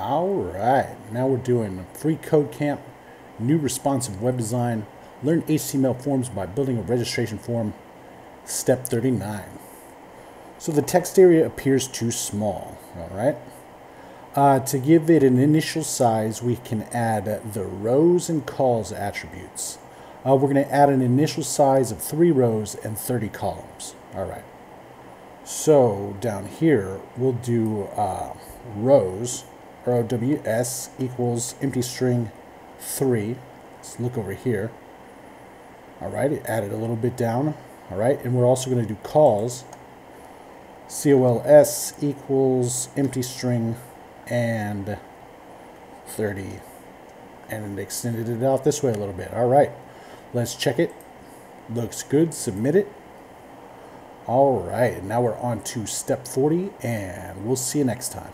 All right, now we're doing freeCodeCamp, new responsive web design, learn HTML forms by building a registration form, step 39. So the text area appears too small, all right? Uh, to give it an initial size, we can add the rows and cols attributes. Uh, we're going to add an initial size of three rows and 30 columns. All right. So down here, we'll do uh, rows ROWS equals empty string 3. Let's look over here. All right, it added a little bit down. All right, and we're also going to do calls. COLS equals empty string and 30. And it extended it out this way a little bit. All right, let's check it. Looks good. Submit it. All right, now we're on to step 40, and we'll see you next time.